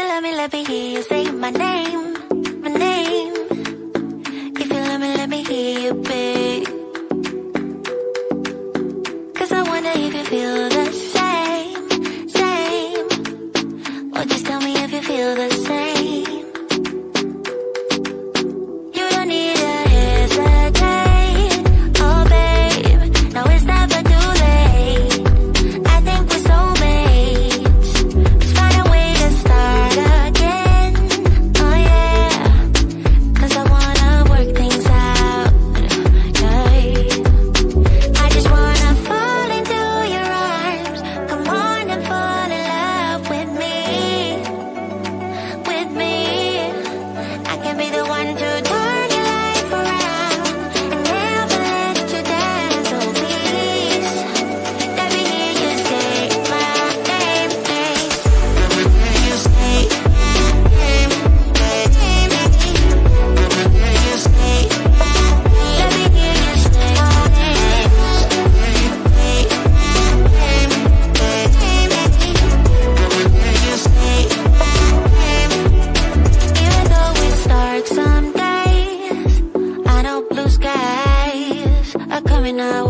love me, let me hear you say my name, my name. If you love me, let me hear you, babe. Cause I wonder if you feel coming out